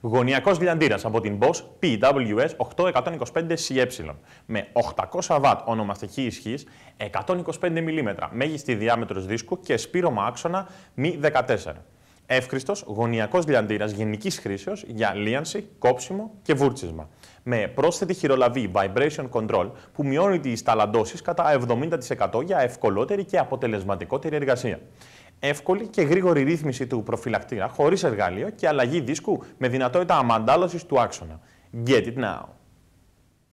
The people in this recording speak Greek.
Γωνιακός γλιαντήρας από την Bosch PWS 8125CE με 800W ονομαστική ισχύς, 125 mm μέγιστη διάμετρος δίσκου και σπήρωμα άξονα μη 14. Εύχριστος γωνιακός λιαντήρα γενικής χρήσεως για λίανση, κόψιμο και βούρτσισμα. Με πρόσθετη χειρολαβή Vibration Control που μειώνει τις ταλαντώσεις κατά 70% για ευκολότερη και αποτελεσματικότερη εργασία. Εύκολη και γρήγορη ρύθμιση του προφυλακτήρα χωρίς εργάλειο και αλλαγή δίσκου με δυνατότητα αμαντάλωσης του άξονα. Get it now!